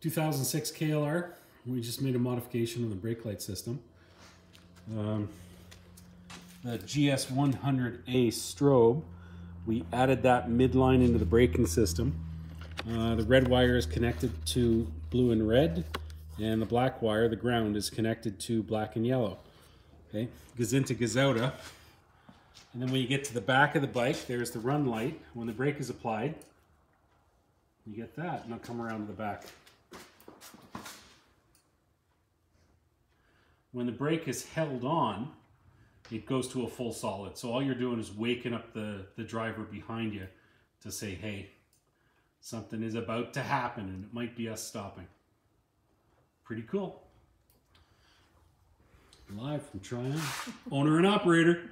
2006 KLR. We just made a modification on the brake light system. Um, the GS100A strobe, we added that midline into the braking system. Uh, the red wire is connected to blue and red, and the black wire, the ground, is connected to black and yellow. Okay, goes into. And then when you get to the back of the bike, there's the run light. When the brake is applied, you get that. Now come around to the back. When the brake is held on, it goes to a full solid. So all you're doing is waking up the, the driver behind you to say, hey, something is about to happen and it might be us stopping. Pretty cool. Live from Tryon, owner and operator.